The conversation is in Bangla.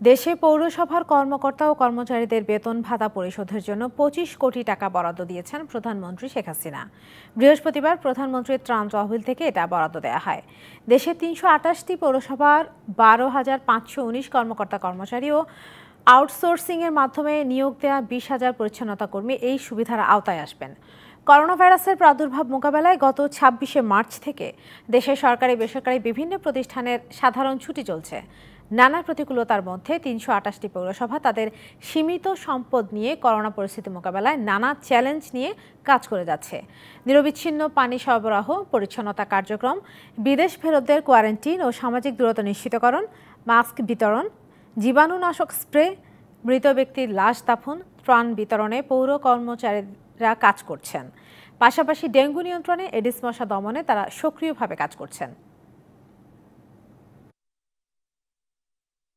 দেশে পৌরসভার কর্মকর্তা ও কর্মচারীদের বেতন ভাতা পরিশোধের জন্য পঁচিশ কোটি টাকা বরাদ্দ দিয়েছেন প্রধানমন্ত্রী শেখ হাসিনা। বৃহস্পতিবার প্রধানমন্ত্রীর ত্রাণ তহবিল থেকে এটা বরাদ্দ দেওয়া হয়। দেশে তিনশো আটাশটি পৌরসভার বারো হাজার পাঁচশো উনিশ কর্মকর্তা কর্মচারী ও আউটসোর্সিংয়ের মাধ্যমে নিয়োগ দেওয়া বিশ হাজার পরিচ্ছন্নতা কর্মী এই সুবিধার আওতায় আসবেন। করোনা ভাইরাসের প্রাদুর্ভাব মোকাবেলায় গত ছাব্বিশে মার্চ থেকে দেশের সরকারি বেসরকারি বিভিন্ন প্রতিষ্ঠানের সাধারণ ছুটি চলছে। নানা প্রতিকূলতার মধ্যে তিনশো আটাশটি পৌরসভা তাদের সীমিত সম্পদ নিয়ে করোনা পরিস্থিতি মোকাবেলায় নানা চ্যালেঞ্জ নিয়ে কাজ করে যাচ্ছে। নিরবিচ্ছিন্ন পানি সরবরাহ, পরিচ্ছন্নতা কার্যক্রম, বিদেশ ফেরতদের কোয়ারেন্টিন ও সামাজিক দূরত্ব নিশ্চিতকরণ, মাস্ক বিতরণ, জীবাণুনাশক স্প্রে, মৃত ব্যক্তির লাশ দাফন, ত্রাণ বিতরণে পৌর কর্মচারীরা কাজ করছেন। পাশাপাশি ডেঙ্গু নিয়ন্ত্রণে এডিস মশা দমনে তারা সক্রিয়ভাবে কাজ করছেন।